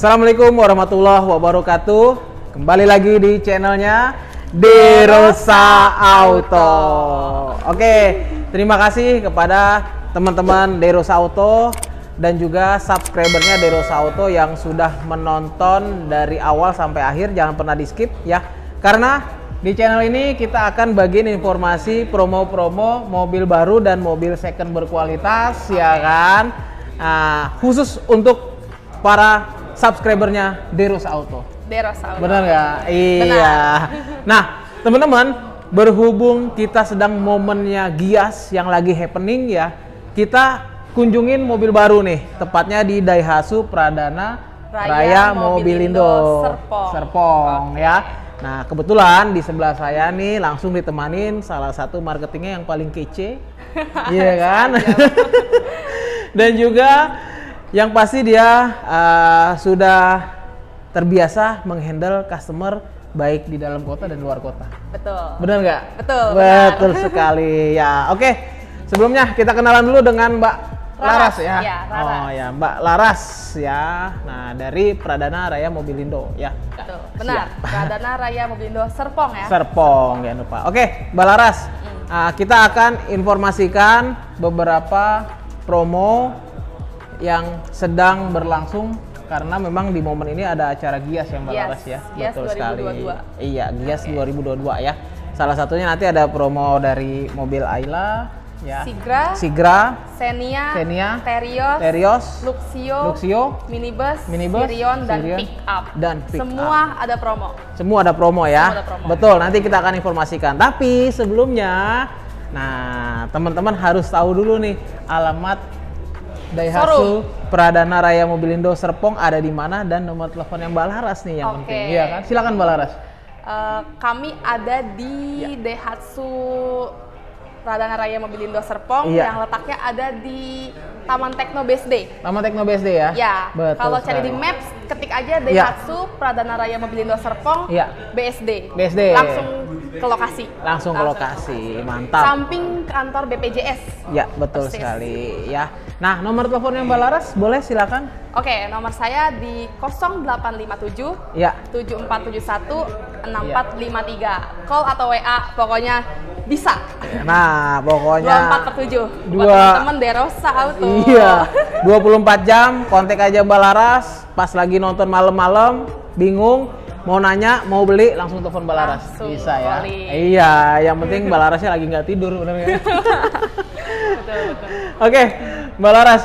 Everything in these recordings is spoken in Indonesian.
Assalamualaikum warahmatullahi wabarakatuh. Kembali lagi di channelnya Derosa Auto. Oke, terima kasih kepada teman-teman Derosa Auto dan juga subscribernya Derosa Auto yang sudah menonton dari awal sampai akhir. Jangan pernah di skip ya, karena di channel ini kita akan bagiin informasi promo-promo mobil baru dan mobil second berkualitas ya kan. Nah, khusus untuk para subscribernya Deros Auto. Deros Auto. Benar nggak? Iya. Nah, teman-teman, berhubung kita sedang momennya Gias yang lagi happening ya, kita kunjungin mobil baru nih, tepatnya di Daihatsu Pradana Raya, Raya Mobilindo Mobilindo Serpong. Serpong ya. Nah, kebetulan di sebelah saya nih langsung ditemanin salah satu marketingnya yang paling kece. Iya kan? Dan juga yang pasti dia uh, sudah terbiasa menghandle customer baik di dalam kota dan luar kota. Betul. Benar nggak? Betul, Betul benar. sekali. Ya, oke. Sebelumnya kita kenalan dulu dengan Mbak Laras, Laras, ya. ya, Laras. Oh ya, Mbak Laras ya. Nah, dari Pradana Raya Mobilindo ya. Betul. Benar. Pradana Raya Mobilindo Serpong ya. Serpong jangan lupa. Oke, Mbak Laras. ah, kita akan informasikan beberapa promo yang sedang berlangsung karena memang di momen ini ada acara Gias ya Mbak Gias, Laras ya. Gias 2022. Iya, Gias 2022 ya. Salah satunya nanti ada promo dari mobil Ayla ya. Sigra, Sigra, Xenia, Xenia, Terios, Terios, Luxio, Luxio, Minibus, Minibus, Sirion, dan Sirion, Pick Up. dan Pick Semua ada promo. Semua ada promo ya. Semua ada promo. Betul, nanti kita akan informasikan. Tapi sebelumnya, nah teman-teman harus tahu dulu nih alamat Daihatsu Pradana Raya Mobilindo Serpong ada di mana dan nomor telepon yang Mbak Laras nih yang Oke. penting. Iya kan? Silakan Mbak Laras. Eh, kami ada di Ya. Daihatsu Pradana Raya Mobilindo Serpong Iya. yang letaknya ada di Taman Tekno BSD. Nama Tekno BSD ya? Ya, Betul kalau cari di Maps ketik aja Daihatsu Pradana Raya Mobilindo Serpong Iya. BSD. BSD. Langsung ke lokasi. Langsung ke lokasi. Mantap. Samping kantor BPJS. Ya, betul Persis. sekali ya. Nah, nomor telepon yang Mbak Laras boleh silakan? Oke, nomor saya di 0857 Ya. 7471 6453. Call atau WA, pokoknya bisa. Nah, pokoknya 24 per 7. Buat Dua- teman-teman Derosa Auto. Iya, 24 jam kontak aja Mbak Laras pas lagi nonton malam-malam, bingung mau nanya, mau beli langsung telepon Mbak Laras. Langsung Bisa ya. calling. Iya, yang penting Mbak Larasnya lagi nggak tidur bener ya. Oke, Mbak Laras.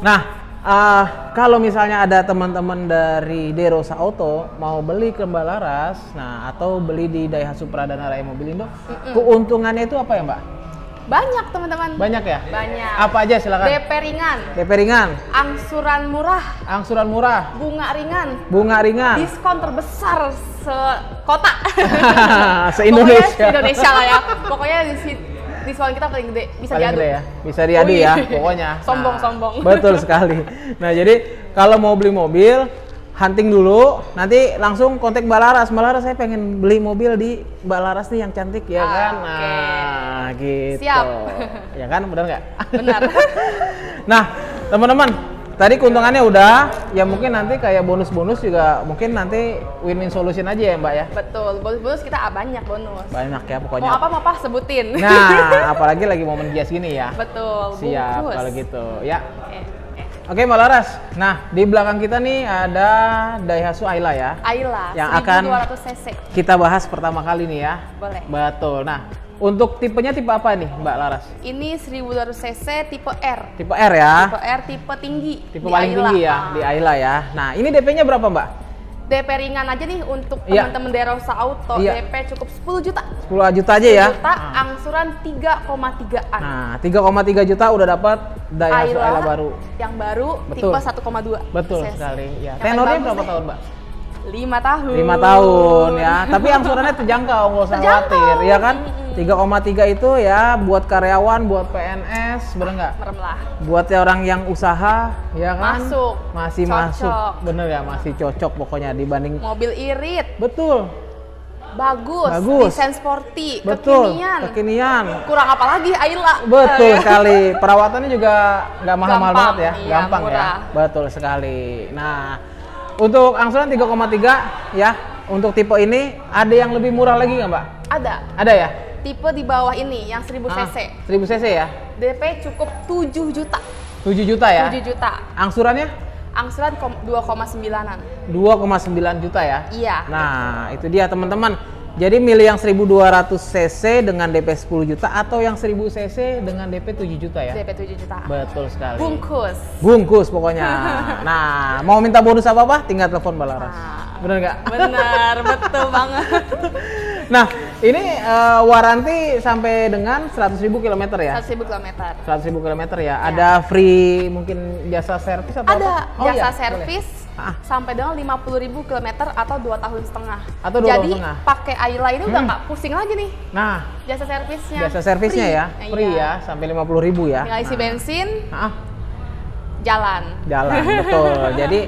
Nah, ah, kalau misalnya ada teman-teman dari Derosa Auto mau beli ke Mbak Laras, nah atau beli di Daihatsu Pradana Raya Mobilindo, keuntungannya itu apa ya Mbak? Banyak teman-teman. Banyak ya? Banyak. Apa aja silakan? DP ringan, DP ringan, angsuran murah, angsuran murah, bunga ringan, bunga ringan. diskon terbesar sekota. Se-Indonesia. Pokoknya se-Indonesia lah ya. Pokoknya di si- diskon kita paling gede, bisa Paling diadu. gede ya. Bisa diadu Wih. ya, pokoknya. Sombong, Nah, sombong. Betul sekali. Nah, jadi kalau mau beli mobil, hunting dulu, nanti langsung kontak Mbak Laras. Mbak Laras saya pengen beli mobil di Mbak Laras nih yang cantik ya Ah, kan. Nah, gitu. Siap. Ya kan, benar nggak? Benar. nah, teman-teman, tadi keuntungannya udah, ya mungkin nanti kayak bonus-bonus juga mungkin nanti win-win solution aja ya Mbak ya. Betul, bonus-bonus kita ah, banyak bonus. Banyak ya Mau pokoknya. apa mau apa sebutin. Nah, apalagi lagi momen gias gini ya. Betul, Siap bungkus. kalau gitu. Ya. Oke, oke. Mbak Laras. Nah, di belakang kita nih ada Daihatsu Ayla ya. Ayla, Yang akan 1200 cc. Kita bahas pertama kali nih ya. Boleh. Betul. Nah, untuk tipenya tipe apa nih Mbak Laras? Ini 1200 cc tipe R. Tipe R ya. Tipe R tipe tinggi. Tipe paling Ayla. tinggi ya Ah. di Ayla ya. Nah, ini DP-nya berapa Mbak? DP ringan aja nih untuk Iya. teman-teman Derosa Auto. Iya. DP cukup 10 juta. 10 juta aja ya. Juta, angsuran 3,3an. Nah, 3,3 juta udah dapat Daihatsu Ayla baru. yang baru Betul. tipe 1,2 Betul cc. sekali ya. Yang Tenornya berapa bagus tahun, Mbak? deh. 5 tahun. 5 tahun ya. Tapi angsurannya terjangkau, nggak usah khawatir, ya kan? Mm-mm. 3,3 itu ya buat karyawan, buat PNS, bener nggak? Merem lah. Buat orang yang usaha, ya kan? Masuk. Masih Cocok. masuk, bener ya? Masih cocok pokoknya dibanding. Mobil irit, Betul, bagus, Bagus. desain sporty, betul. kekinian. Kekinian. Kurang apa lagi Ayla? Betul sekali. Perawatannya juga nggak mahal-mahal banget ya, iya, gampang ya. murah. Betul sekali. Nah, Untuk angsuran 3,3 ya. Untuk tipe ini ada yang lebih murah lagi nggak mbak? Ada. Ada ya? Tipe di bawah ini yang 1000 Ah, cc. 1000 cc ya? DP cukup 7 juta. 7 juta ya? 7 juta. Angsurannya Angsuran kom- 2,9-an. 2,9 juta ya? Iya. Nah, itu dia teman-teman. Jadi milih yang 1200 cc dengan DP 10 juta atau yang 1000 cc dengan DP 7 juta ya? DP 7 juta. Betul sekali. Bungkus. Bungkus pokoknya. nah, mau minta bonus apa-apa tinggal telepon Balaras. Nah. Bener nggak? Bener, betul banget. Nah, ini eh, waranti sampai dengan 100.000 km ya? 100 ribu kilometer. 100.000 km ya. Ada free mungkin jasa servis atau Ada apa? Oh, jasa iya, servis Ah. sampai dengan 50 ribu kilometer atau 2 tahun setengah. Atau dua tahun Jadi setengah. pakai Ayla ini udah Hmm. nggak pusing lagi nih. Nah, Jasa servisnya. jasa servisnya ya, Nah, free iya. ya, sampai 50.000 ya. Tinggal isi Nah, bensin, ah, jalan. jalan, betul. Jadi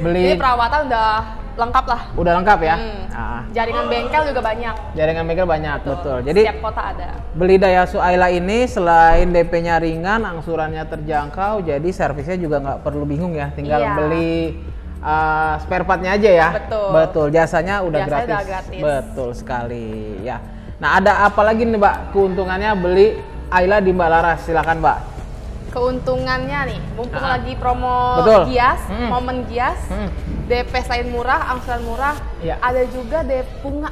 beli Jadi perawatan udah lengkap lah. udah lengkap ya. Hmm. Ah, Jaringan bengkel juga banyak. jaringan bengkel banyak, betul. Jadi Setiap kota ada. beli Daihatsu Ayla ini selain DP-nya ringan, angsurannya terjangkau, jadi servisnya juga nggak perlu bingung ya, tinggal Iya. beli uh, spare partnya aja ya. Betul. Betul, jasanya udah Jasanya gratis. udah gratis. Betul sekali ya. Nah ada apa lagi nih Mbak keuntungannya beli Ayla di Mbak Laras? Silakan Mbak. Keuntungannya nih, mumpung Ah. lagi promo Betul. Gias, Hmm. momen Gias, Hmm. DP selain murah, angsuran murah, Iya. ada juga DP bunga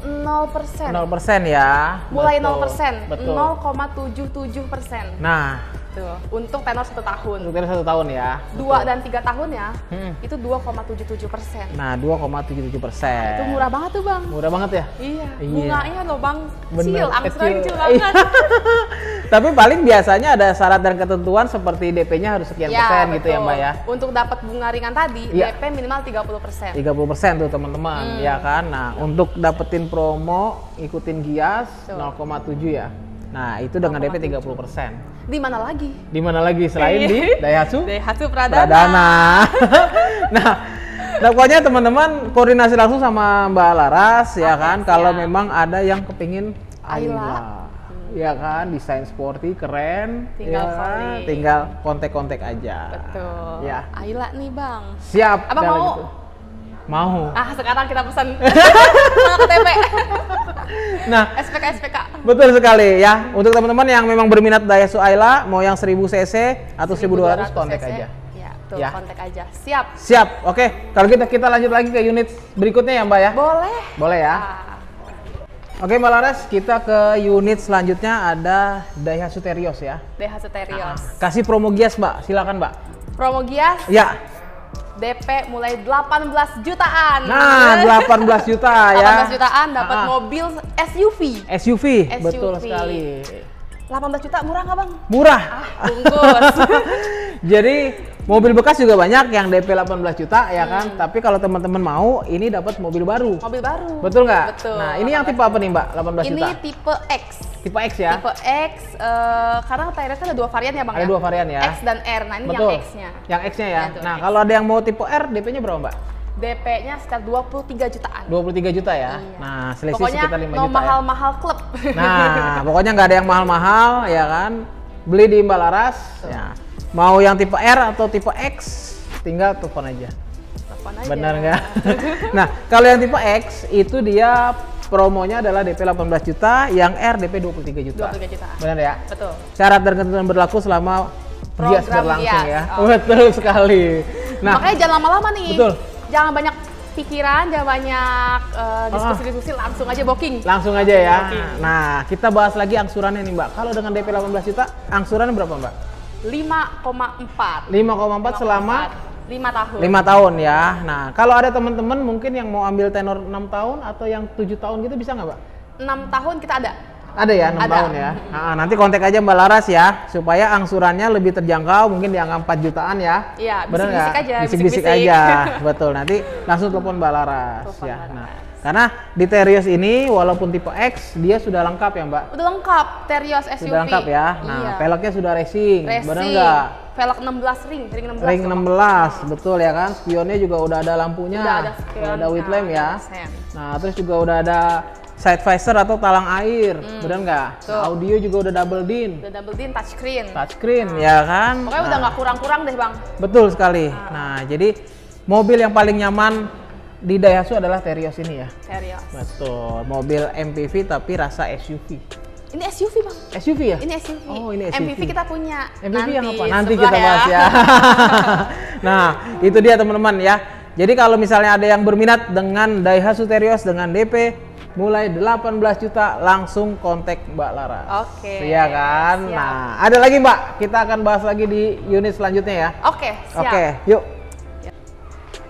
0%. 0% ya. Mulai Betul. 0%, Betul. 0,77%. Nah, Tuh, untuk tenor satu tahun. untuk kita satu tahun ya. Dua dan tiga tahun ya, Hmm. itu 2,77 persen. Nah, 2,77 persen. Itu murah banget tuh bang. Murah banget ya? Iya, Iya. bunganya loh bang, Bener, kecil, angsuran kecil banget. Tapi paling biasanya ada syarat dan ketentuan seperti DP-nya harus sekian persen gitu ya betul. Mbak ya. Untuk dapat bunga ringan tadi, Iya. DP minimal 30 persen. 30 persen tuh teman-teman Hmm. ya kan. Nah untuk dapetin promo ikutin Gias Tuh. 0,7 ya. Nah itu dengan DP 30 persen. Di mana lagi? Di mana lagi selain di Daihatsu Daihatsu Pradana. Pradana. nah, nah pokoknya teman-teman koordinasi langsung sama Mbak Laras ya kan. Kalau memang ada yang kepingin Ayla. Ayla. Ya kan, desain sporty, keren. Tinggal ya kan? Tinggal kontak-kontak aja. Betul. Ya. Ayla nih bang. Siap. Abang kalau mau? gitu. Mau. Ah sekarang kita pesan KTP. Nah, SPK SPK. betul sekali ya. Untuk teman-teman yang memang berminat Daihatsu Ayla, mau yang 1000 cc atau 1200 kontak cc. aja. Ya, tuh Ya. kontak aja. Siap. Siap. Oke, kalau gitu kita lanjut lagi ke unit berikutnya ya, Mbak ya. Boleh. Boleh ya. Ah, Oke, Mbak Laras, kita ke unit selanjutnya ada Daihatsu Terios ya. Daihatsu Terios. Kasih promo Gias, Mbak. Silakan, Mbak. Promo Gias Ya. DP mulai 18 jutaan. Nah, 18 juta ya. 18 jutaan dapat Ah. mobil SUV. SUV. SUV. Betul sekali. 18 juta murah nggak bang? Murah. Bungkus. Jadi mobil bekas juga banyak yang DP 18 juta ya kan. Hmm. Tapi kalau teman-teman mau, ini dapat mobil baru. mobil baru. Betul nggak? Betul. Nah, ini yang tipe apa nih, Mbak? 18 Ini juta. tipe X. Tipe X ya. Tipe X, eh, karena Tyrus kan ada dua varian ya bang Ada ya? dua varian ya. X dan R, nah ini Betul. yang X-nya. Yang X-nya ya. Ya, tuh, nah, X. kalau ada yang mau tipe R, DP-nya berapa, Mbak? DP-nya sekitar 23 jutaan. 23 juta ya. Iya. Nah, selisih Pokoknya sekitar 5 no juta ya. mahal-mahal klub. Nah, pokoknya nggak ada yang mahal-mahal ya kan. Beli di Mbak Laras ya. Mau yang tipe R atau tipe X, tinggal telepon aja. Telepon aja. Benar nggak? nah, kalau yang tipe X itu dia promonya adalah DP 18 juta, yang R DP 23 juta. 23 jutaan. Benar ya? Betul. Syarat dan ketentuan berlaku selama Program Gias berlangsung Gias. ya. Oh. Betul sekali. Nah, Makanya jangan lama-lama nih. Betul. Jangan banyak pikiran, jangan banyak eh, diskusi-diskusi, langsung aja booking. langsung aja ya. Oke. Nah, kita bahas lagi angsurannya nih, Mbak. Kalau dengan DP 18 juta, angsurannya berapa, Mbak? 5,4. 5,4 selama 5 tahun. lima tahun ya. Nah, kalau ada teman-teman mungkin yang mau ambil tenor 6 tahun atau yang 7 tahun gitu bisa nggak, Mbak? 6 tahun kita ada. Ada ya, 6 Ada. tahun ya. Nah, nanti kontak aja Mbak Laras ya, supaya angsurannya lebih terjangkau, mungkin di angka 4 jutaan ya. Iya, bisik-bisik aja, Bisik-bisik aja, betul. Nanti langsung telepon Mbak Laras Telepon ya. Mbak Nah, Laras. karena di Terios ini walaupun tipe X, dia sudah lengkap ya Mbak. Udah lengkap, Terios SUV. Sudah lengkap ya. Nah, iya. peleknya sudah racing, Racing. bener nggak? Velg 16 ring, ring 16. Ring sama. 16, betul ya kan? Spionnya juga udah ada lampunya, Udah ada udah spion, ada with nah, lamp ya. Nah, terus juga udah ada side visor atau talang air, bener nggak? Hmm. Nah, audio juga udah double din, Udah double din touchscreen. touchscreen ya kan? Pokoknya udah Nah, nggak kurang-kurang deh bang. Betul sekali. Nah, jadi mobil yang paling nyaman di Daihatsu adalah Terios ini ya. Serius. Betul, mobil MPV tapi rasa SUV. Ini SUV bang. SUV ya? Ini SUV. Oh, ini SUV. MPV kita punya. MPV yang apa? Nanti Nanti kita bahas ya. nah, itu dia teman-teman ya. Jadi kalau misalnya ada yang berminat dengan Daihatsu Terios dengan DP mulai 18 juta langsung kontak Mbak Lara. Oke. Iya kan? Siap. Nah, ada lagi Mbak. Kita akan bahas lagi di unit selanjutnya ya. Oke, siap. Oke, yuk.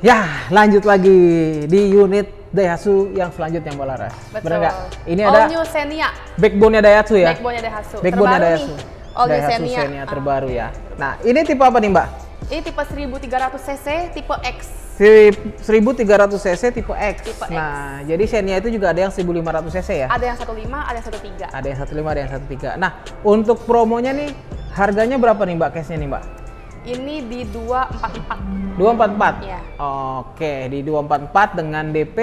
Ya, lanjut lagi di unit Daihatsu yang selanjutnya Mbak Lara. Betul. Nggak? Ini All ada new Xenia. backbone-nya Daihatsu ya? Backbone-nya Daihatsu. Backbone-nya Daihatsu. nih. All new Daihatsu Xenia. Xenia Ah. terbaru ya. Nah, ini tipe apa nih Mbak? Ini tipe 1300 cc, tipe X. Si 1300 cc tipe X. Tipe X. Nah, jadi Xenia itu juga ada yang 1500 cc ya? Ada yang 15, ada yang 13. Ada yang 15, ada yang 13. Nah, untuk promonya nih harganya berapa nih Mbak case-nya nih Mbak? Ini di 244. 244. Iya. Oke, di 244 dengan DP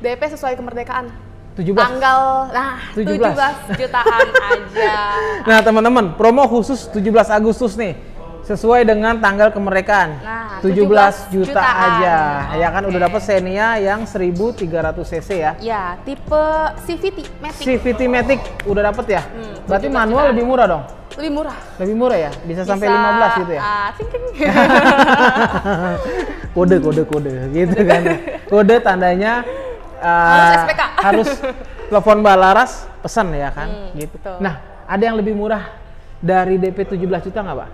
DP sesuai kemerdekaan. 17. Tanggal nah 17. 17, jutaan aja. Nah, teman-teman, promo khusus 17 Agustus nih. Sesuai dengan tanggal kemerdekaan. Nah, 17 juta jutaan. aja. Ya kan udah dapat Xenia yang 1300 cc ya. Ya, tipe CVT Matic. CVT Matic udah dapet ya? Hmm, Berarti 17 manual jutaan. lebih murah dong? Lebih murah. Lebih murah ya? Bisa, sampai Bisa, 15 gitu ya? ah, ting, ting. kode, kode, kode gitu kan. Kode tandanya uh, Harus SPK. harus telepon Mbak Laras pesan ya kan Hmm, gitu. betul. Nah, ada yang lebih murah dari DP 17 juta nggak, Pak?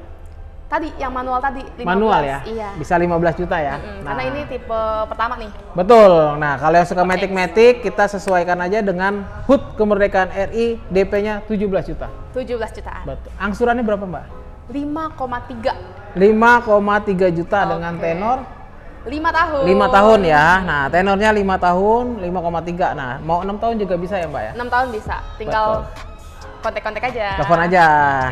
Tadi yang manual tadi 15. Manual ya? Iya. Bisa 15 juta ya? Mm, Nah, Karena ini tipe pertama nih. Betul. Nah, kalau yang suka Matic-Matic, kita sesuaikan aja dengan HUT Kemerdekaan RI, DP-nya 17 juta. 17 jutaan. Betul. Angsurannya berapa, Mbak? 5,3 5,3 juta dengan Oke. tenor 5 tahun. 5 tahun ya. Nah, tenornya 5 tahun, 5,3. Nah, mau 6 tahun juga bisa ya, Mbak ya? 6 tahun bisa. Tinggal kontak-kontak aja. Telepon aja.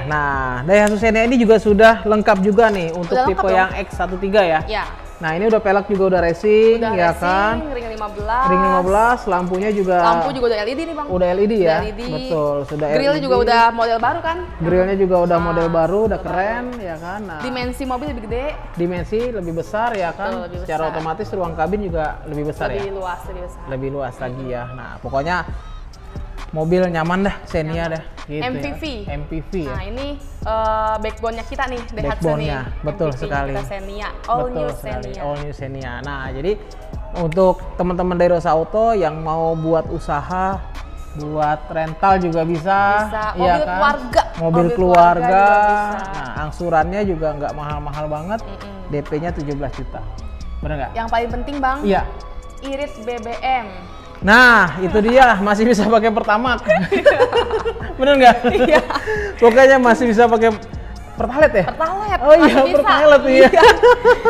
Nah, Daihatsu Xenia ini juga sudah lengkap juga nih untuk Udah tipe yang X13 ya. Ya. Nah, ini udah pelek juga udah racing Udah ya racing, kan. ring 15. Ring 15, lampunya juga Lampu juga udah LED nih, Bang. udah LED ya. LED. Betul, sudah Grill LED. juga udah model baru kan? Grillnya juga udah Ah, model baru, udah keren ya kan. Nah, Dimensi mobil lebih gede, dimensi lebih besar ya kan. Betul, lebih Secara besar. otomatis ruang kabin juga lebih besar lebih ya. luas, lebih besar. Lebih luas lagi ya. Nah, pokoknya mobil nyaman dah, Xenia dah. Gitu MPV. Ya. MPV ya. Nah, ini eh, backbone-nya kita nih, Daihatsu Backbone-nya, betul MPV sekali. Kita Xenia, all Betul new sekali, Xenia. All new Xenia. Nah, jadi untuk teman-teman dari Rosa Auto yang mau buat usaha, buat rental juga bisa, Bisa. iya Mobil kan? keluarga. Mobil, Mobil keluarga. keluarga juga. Nah, angsurannya juga nggak mahal-mahal banget. Mm-mm. DP-nya 17 juta. Bener nggak? Yang paling penting, Bang, Iya. irit BBM. Nah, itu dia masih bisa pakai pertamax. Bener nggak? Iya. Pokoknya masih bisa pakai pertalite ya? Pertalite. Oh iya, bisa. Pertalite, iya.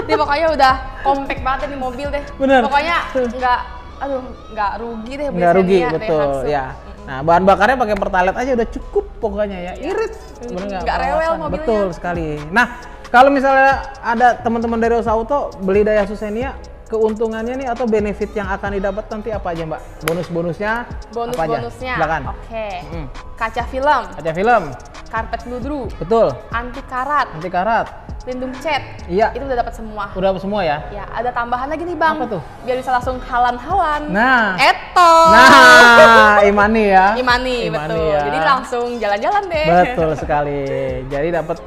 Dia pokoknya udah compact banget nih mobil deh. Bener. Pokoknya nggak aduh, nggak rugi deh beli nggak rugi Xenia, betul Daihatsu. ya nah bahan bakarnya pakai pertalite aja udah cukup pokoknya ya irit bener Nggak rewel Kawasan. mobilnya. betul sekali nah kalau misalnya ada teman-teman dari Rosa Auto beli Daihatsu Xenia keuntungannya nih atau benefit yang akan didapat nanti apa aja mbak bonus-bonusnya apa aja Bonus-bonusnya. silakan Oke. Mm. Kaca film, ada film karpet ludru, betul anti karat, anti karat lindung cat. iya Itu udah dapat semua. udah semua ya Ya, ada tambahan lagi nih, Bang. Apa tuh? Biar bisa langsung halan-halan. Nah. Eto. nah Imani ya Imani, betul. ya. Jadi langsung jalan-jalan deh. Betul sekali. Jadi dapat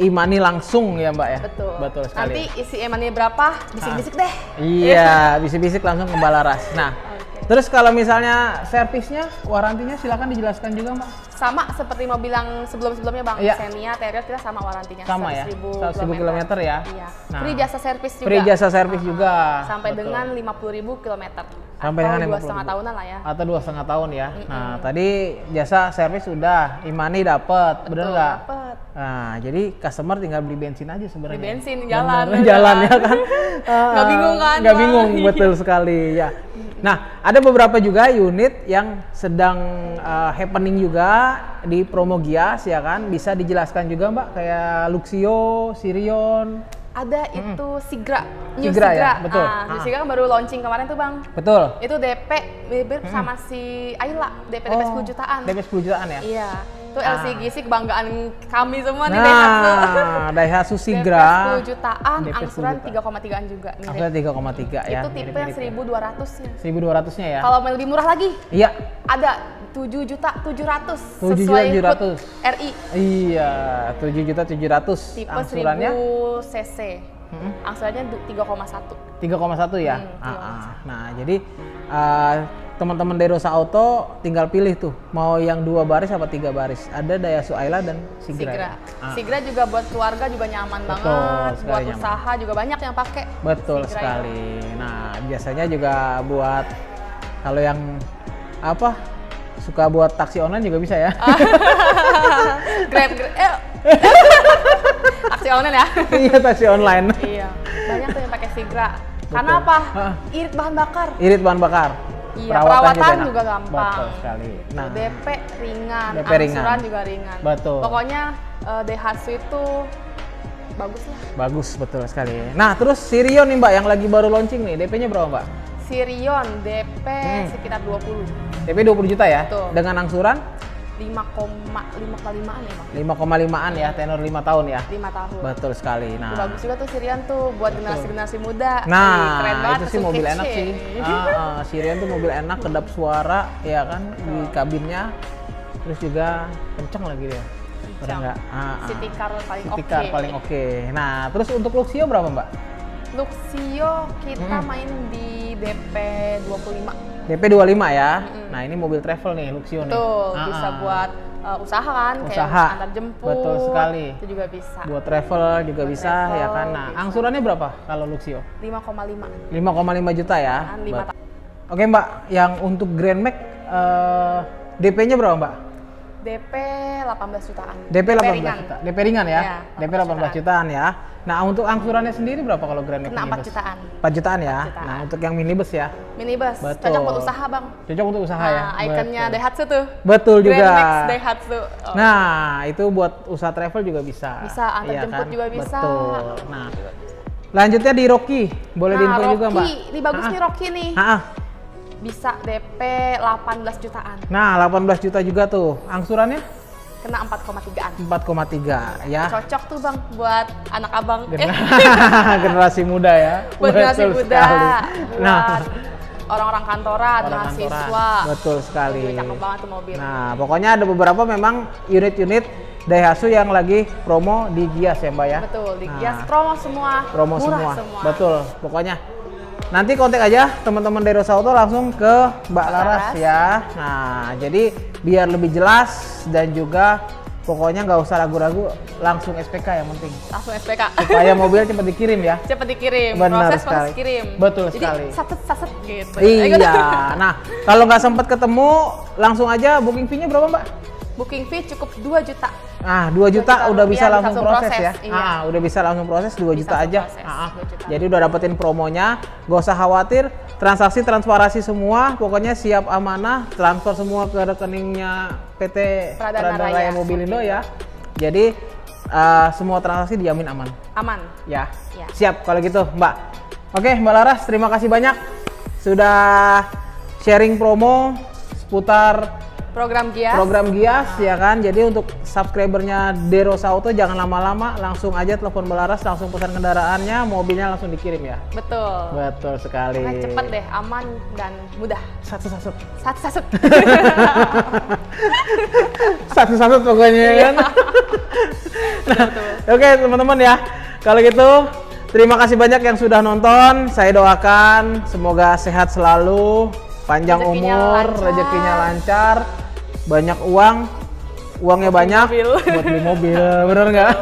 imani langsung ya Mbak ya. Betul. Betul sekali. Nanti isi Imani berapa, bisik-bisik deh. Iya, bisik-bisik langsung ke Mbak Laras. Nah. Terus kalau misalnya servisnya, warantinya silakan dijelaskan juga Mbak. Sama seperti mobil yang sebelum-sebelumnya Bang. Iya. Xenia, Terrier kita sama warantinya. Sama ya? 100.000 100.000 kilometer ya? Iya. Nah. Free jasa servis juga. Free jasa servis juga. Sampai Betul. dengan 50.000 kilometer. Sampai Atau dengan dua 50.000. setengah tahunan lah ya. Atau dua setengah tahun ya. Nah, tadi jasa servis sudah, imani dapat, bener nggak? dapet. Nah, jadi customer tinggal beli bensin aja sebenarnya. Beli bensin, Bener, jalan, udah. jalan ya kan. Nggak bingung kan, Nggak bingung, betul sekali ya. Nah, ada beberapa juga unit yang sedang uh, happening juga di promo Gias ya kan. Bisa dijelaskan juga Mbak kayak Luxio, Sirion. Ada itu Sigra, New Sigra Sigra. ya? Betul. Ah, Ah. Sigra kan baru launching kemarin tuh Bang. Betul. Itu DP mirip sama si Ayla, DP DP 10 jutaan. DP 10 jutaan ya? Iya. Itu Ah. LCGC kebanggaan kami semua nih Daihatsu. Nah, Daihatsu DP Sigra. 10 jutaan, DP 10 angsuran juta. 3,3an juga mirip. Angsuran 3,3 ya. itu tipe yang 1200 nya. 1200-nya ya. Kalau mau lebih murah lagi, Iya. ada 7 juta 700 7 juta sesuai 700. HUT RI Iya, 7 juta 700 tipe angsurannya 1000 cc. Mm-mm. Angsurannya du- 3,1. 3,1 ya. Hmm, Ah, ah. Nah, jadi uh, teman-teman dari Rosa Auto tinggal pilih tuh mau yang dua baris apa tiga baris. Ada Daihatsu Ayla dan Sigra. Sigra. Ah, Sigra juga buat keluarga juga nyaman Betul, banget, buat nyaman. usaha juga banyak yang pakai. Betul Sigra sekali. Nah, biasanya juga buat kalau yang apa suka buat taksi online juga bisa ya. Grab, Grab. Eh. Aksi online ya. iya, taksi online. iya. Banyak tuh yang pakai Sigra. Karena apa? Irit bahan bakar. Irit bahan bakar. Iya, perawatan enak. juga gampang. Betul sekali. Nah, DP ringan, DP ringan. angsuran juga ringan. Betul. Pokoknya Daihatsu itu bagus lah. bagus betul sekali. Nah, terus Sirion nih Mbak yang lagi baru launching nih, DP-nya berapa Mbak? Sirion DP Hmm. sekitar 20. DP 20 juta ya? Betul. Dengan angsuran 5,5 kali 5an ya, Bang. 5,5an ya, tenor 5 tahun ya. 5 tahun. Betul sekali. Itu Nah, bagus juga tuh Sirion tuh buat generasi-generasi muda. Ih, nah keren banget itu sih mobil kece. enak sih. Ah, ah, Sirion tuh mobil enak, kedap suara, ya kan di kabinnya. Terus juga kenceng lagi dia. Bener Kencang. nggak? Ah, ah. City car paling City oke. car paling oke. Nah, terus untuk Luxio berapa Mbak? Luxio kita Mm-mm. main di DP 25. DP 25 ya. Mm-mm. Nah, ini mobil travel nih Luxio nih. Tuh, Ah, bisa ah. buat uh, usaha kan, Usaha. kayak antar jemput. Betul sekali. Itu juga bisa. buat travel juga Buat bisa travel, ya kan. Nah, bisa. angsurannya berapa kalau Luxio? 5,5. 5,5 juta ya. Kan, lima Ba- Oke Mbak, yang untuk Grand Max eh, DP-nya berapa Mbak? DP 18 jutaan. DP 18 ringan. juta. DP ringan ya? Iya, DP 18 18 jutaan ya. Nah, untuk angsurannya sendiri berapa kalau Grand Max Kena 4 minibus? jutaan. 4 jutaan ya. 4 jutaan. Nah, untuk yang minibus ya. Minibus, Betul. cocok buat usaha bang. Cocok untuk usaha ya. Nah, ikonnya Betul. Daihatsu tuh. Betul juga. Grand Max Daihatsu. Oh. Nah, itu buat usaha travel juga bisa. Bisa, antar Iya jemput juga bisa. Betul. Nah, lanjutnya di Rocky. Boleh nah, diinfo juga, Mbak? ini bagus Ah, nih Rocky nih. ah, ah. Bisa DP 18 jutaan. Nah, 18 juta juga tuh. Angsurannya Kena 4,3an. 4,3 ya. Cocok tuh bang buat anak abang. Eh, Gener- generasi muda ya. buat generasi Betul muda. sekali. Buat Nah, orang-orang kantoran, orang mahasiswa. kantoran. Betul sekali. Mobil cakep banget tuh mobil. Nah, pokoknya ada beberapa memang unit-unit Daihatsu yang lagi promo di Gias ya, Mbak ya. Betul, di Nah, Gias promo semua. promo murah semua. Betul, pokoknya. Nanti kontak aja teman-teman dari Rosa Auto langsung ke Mbak Laras Laras. ya. Nah, jadi biar lebih jelas dan juga pokoknya nggak usah ragu-ragu, langsung SPK yang penting. Langsung SPK. Supaya mobil cepat dikirim ya. Cepet dikirim, Benar proses sekali. proses kirim. Betul Jadi, sekali. saset saset gitu. Iya. Nah, kalau nggak sempat ketemu, langsung aja booking fee-nya berapa, Mbak? Booking fee cukup 2 juta. Ah, 2 juta juta udah bisa langsung bisa proses, proses, ya. iya. Ah, udah bisa langsung proses 2 Bisa juta aja. proses, Ah, ah. 2 juta. Jadi udah dapetin promonya, gak usah khawatir. Transaksi transparansi semua, pokoknya siap amanah, transfer semua ke rekeningnya PT Pradana Pradana Raya Mobilindo ya. Jadi eh, semua transaksi dijamin aman. Aman. Ya. Ya. Siap kalau gitu, Mbak. Oke, Mbak Laras, terima kasih banyak sudah sharing promo seputar Program Gias. program Gias ya kan. Jadi untuk subscribernya Derosa Auto jangan lama-lama, langsung aja telepon Mbak Laras, langsung pesan kendaraannya, mobilnya langsung dikirim ya. Betul. Betul sekali. Pokoknya cepet deh, aman dan mudah. Satu satu. Satu satu. Satu satu pokoknya ya kan. Nah, Oke teman-teman ya. Kalau gitu terima kasih banyak yang sudah nonton. Saya doakan semoga sehat selalu, panjang Rezekinya umur, lancar. rezekinya lancar, banyak uang, uangnya banyak mobil. buat beli mobil, bener nggak?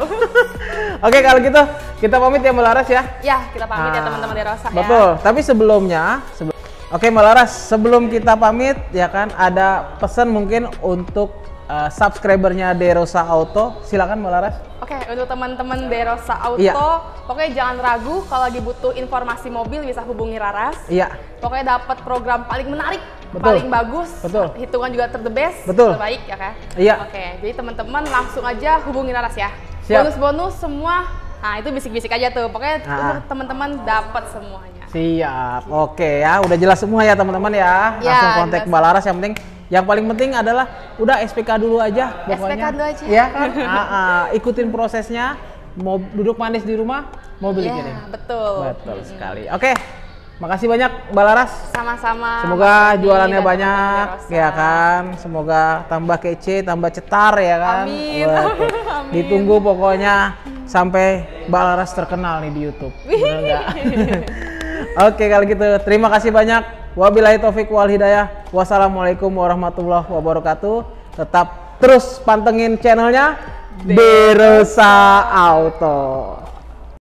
Oke kalau gitu kita pamit ya Mbak Laras ya. ya, kita pamit ya Ah, teman-teman di Rosa ya. Betul. Tapi sebelumnya, sebe- oke Mbak Laras, sebelum kita pamit ya kan ada pesan mungkin untuk uh, subscribernya Derosa Auto. Silakan Mbak Laras. Oke, untuk teman-teman Derosa Auto, Iya. pokoknya jangan ragu kalau lagi butuh informasi mobil bisa hubungi Raras. Iya. Pokoknya dapat program paling menarik, Betul. paling bagus, Betul. hitungan juga ter the best, Betul. terbaik ya kan? Iya. Oke, jadi teman-teman langsung aja hubungi Raras ya. Bonus-bonus semua, nah itu bisik-bisik aja tuh. Pokoknya Ah. untuk teman-teman dapat semuanya. Siap. Oke ya, udah jelas semua ya teman-teman ya. Ya, Langsung kontak jelas. Mbak Laras yang penting Yang paling penting adalah udah SPK dulu aja pokoknya. SPK dulu aja. Ya kan? Ah, ah, ikutin prosesnya. Mau duduk manis di rumah, mau beli Iya, kirim. betul. Betul sekali. Oke. Makasih banyak Mbak Laras. Sama-sama. Semoga Mas jualannya banyak ya kan. Semoga tambah kece, tambah cetar ya kan. Amin. Betul. Amin. Ditunggu pokoknya sampai Mbak Laras terkenal nih di YouTube. Oke kalau gitu terima kasih banyak. Wabillahi taufik wal hidayah. Wassalamualaikum warahmatullahi wabarakatuh. Tetap terus pantengin channelnya Derosa Auto.